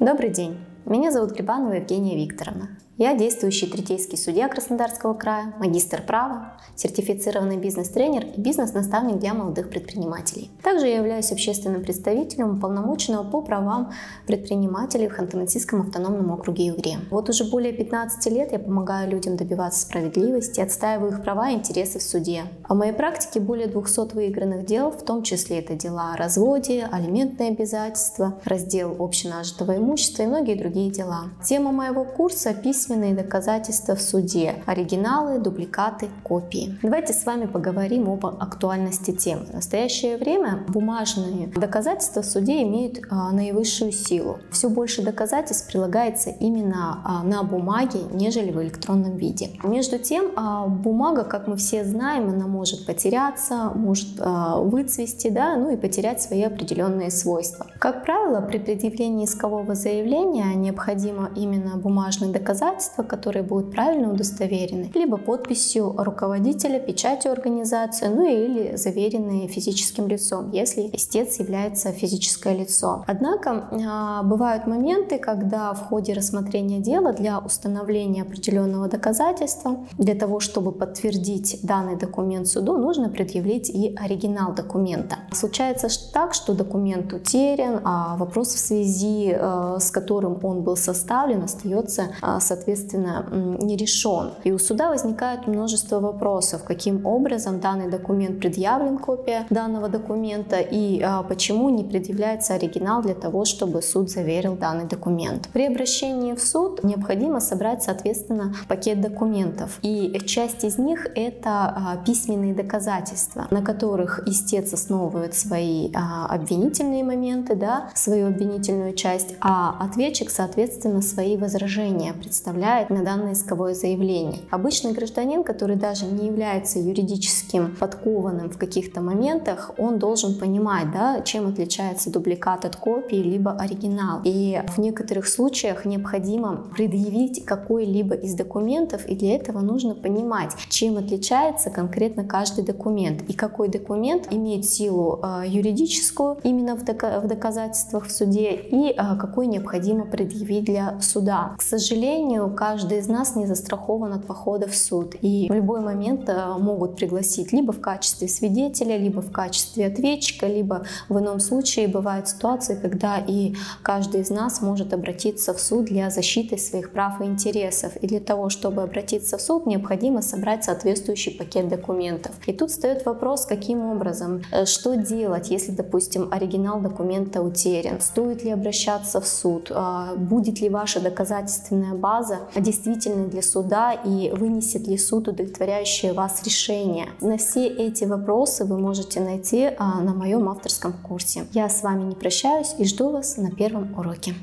Добрый день. Меня зовут Грибанова Евгения Викторовна. Я действующий третейский судья Краснодарского края, магистр права, сертифицированный бизнес-тренер и бизнес-наставник для молодых предпринимателей. Также я являюсь общественным представителем уполномоченного по правам предпринимателей в Ханты-Мансийском автономном округе Югре. Вот уже более 15 лет я помогаю людям добиваться справедливости, отстаиваю их права и интересы в суде. В моей практике более 200 выигранных дел, в том числе это дела о разводе, алиментные обязательства, раздел общенажитого имущества и многие другие дела. Тема моего курса – письма письменные доказательства в суде, оригиналы, дубликаты, копии. Давайте с вами поговорим об актуальности темы. В настоящее время бумажные доказательства в суде имеют а, наивысшую силу. Все больше доказательств прилагается именно а, на бумаге, нежели в электронном виде. Между тем, а, бумага, как мы все знаем, она может потеряться, может выцвести, да, ну и потерять свои определенные свойства. Как правило, при предъявлении искового заявления необходимо именно бумажные доказательства, доказательства, которые будут правильно удостоверены, либо подписью руководителя, печатью организации, ну или заверенные физическим лицом, если истец является физическое лицо. Однако а, бывают моменты, когда в ходе рассмотрения дела для установления определенного доказательства, для того, чтобы подтвердить данный документ суду, нужно предъявить и оригинал документа. Случается так, что документ утерян, а вопрос в связи э, с которым он был составлен остается, а, соответственно, соответственно, не решен. И у суда возникает множество вопросов, каким образом данный документ предъявлен, копия данного документа, и а, почему не предъявляется оригинал для того, чтобы суд заверил данный документ. При обращении в суд необходимо собрать, соответственно, пакет документов. И часть из них это а, письменные доказательства, на которых истец основывает свои а, обвинительные моменты, да, свою обвинительную часть, а ответчик, соответственно, свои возражения представляет составляет на данное исковое заявление. Обычный гражданин, который даже не является юридическим подкованным в каких-то моментах, он должен понимать, да, чем отличается дубликат от копии, либо оригинал. И в некоторых случаях необходимо предъявить какой-либо из документов, и для этого нужно понимать, чем отличается конкретно каждый документ, и какой документ имеет силу э, юридическую именно в, в доказательствах в суде, и э, какой необходимо предъявить для суда. К сожалению, каждый из нас не застрахован от похода в суд. И в любой момент э, могут пригласить либо в качестве свидетеля, либо в качестве ответчика, либо в ином случае бывают ситуации, когда и каждый из нас может обратиться в суд для защиты своих прав и интересов. И для того, чтобы обратиться в суд, необходимо собрать соответствующий пакет документов. И тут встает вопрос, каким образом, э, что делать, если, допустим, оригинал документа утерян, стоит ли обращаться в суд, а, будет ли ваша доказательственная база действительны для суда и вынесет ли суд удовлетворяющее вас решение. На все эти вопросы вы можете найти а, на моем авторском курсе. Я с вами не прощаюсь и жду вас на первом уроке.